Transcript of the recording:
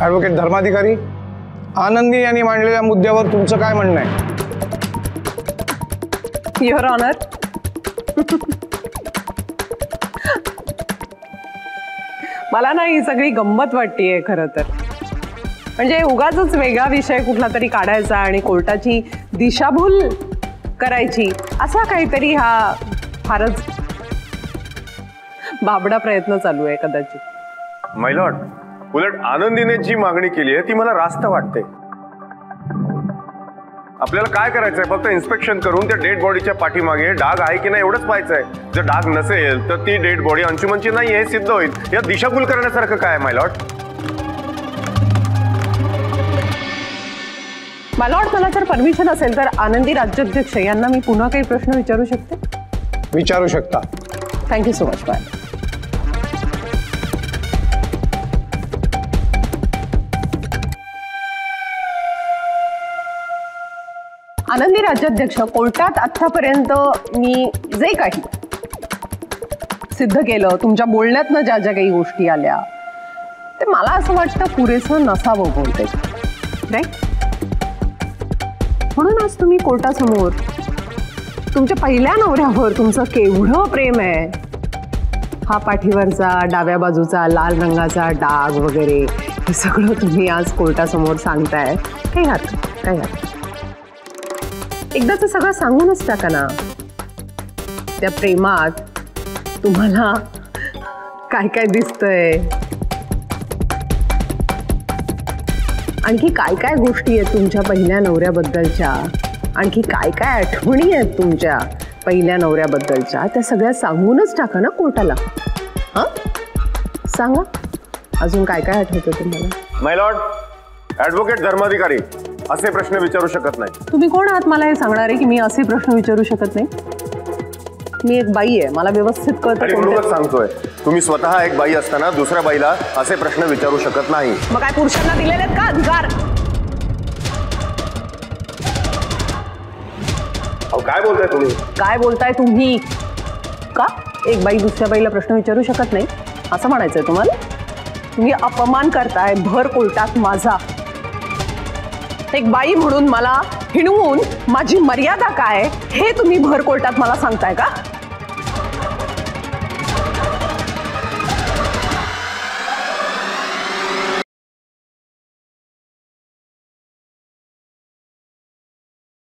Advocate Dharmadhikari. Anandi यांनी मांडलेल्या मुद्द्यावर तुमचं काय म्हणणं आहे? युअर ऑनर मला ना ही सगळी गंमत वाटतीये खरं तर. म्हणजे उगाच वेगळा विषय कुठला तरी काढायचा आणि कोर्टाची दिशाभूल करायची असा काहीतरी हा फारच बाबडा प्रयत्न चालू आहे कदाचित. मैलॉट उलट आनंदीने जी मागणी केली आहे ती मला रास्त वाटते. आपल्याला काय करायचंय? फक्त इन्स्पेक्शन करून त्या डेड बॉडीच्या पाठीमागे डाग आहे की नाही एवढंच पाहायचंय. जर डाग नसेल तर ती डेड बॉडी अंशुमनची नाही हे सिद्ध होईल. या दिशाभूल करण्यासारखं काय मायलॉट मला वाटतं मला जर परमिशन असेल तर आनंदी राज्याध्यक्ष यांना मी पुन्हा काही प्रश्न विचारू शकते? विचारू शकता. Thank you so much ma'am Anandi Rajyadhyaksha कोर्टात आतापर्यंत मी जे काही सिद्ध केलं, तुमच्या बोलण्यातनं ज्या ज्या काही गोष्टी आल्या, ते मला असं वाटतं पुरेसं नसावं बोलते म्हणून आज तुम्ही कोर्टासमोर, तुमच्या पहिल्या नवऱ्यावर तुमचं केवढं प्रेम आहे. हा पाठीवरचा, डाव्या बाजूचा, लाल रंगाचा डाग वगैरे, हे सगळं तुम्ही आज कोर्टासमोर सांगताय. काही हात काही हात एकदाच सगळं सांगूनच टाका ना. त्या प्रेमात तुम्हाला काय काय दिसतंय? आणखी काय काय गोष्टी आहेत तुमच्या पहिल्या नवऱ्याबद्दलच्या? आणखी काय काय आठवणी आहेत तुमच्या पहिल्या नवऱ्याबद्दलच्या? त्या सगळ्या सांगूनच टाका ना कोर्टाला. हाँ? सांगा. अजून काय काय आठवतं तुम्हाला? My lord advocate Dharmadhikari. असे प्रश्न विचारू शकत नाही. तुम्ही कोण आहात मला हे सांगणार आहे की मी असे प्रश्न विचारू शकत नाही? मी एक बाई आहे मला व्यवस्थित कळतं सांगतोय तुम्ही स्वतः एक बाई असताना दुसऱ्या बाईला असे प्रश्न विचारू शकत नाही. मग काय पुरुषांना दिलेले का अधिकार? काय बोलताय तुम्ही? काय बोलताय तुम्ही? का? एक बाई दुसऱ्या बाईला प्रश्न विचारू शकत नाही? असं म्हणायचंय तुम्हाला? तुम्ही अपमान करताय भर कोर्टात माझा. एक बाई म्हणून मला हिणवून माझी मर्यादा काय हे तुम्ही भर कोर्टात मला सांगताय का?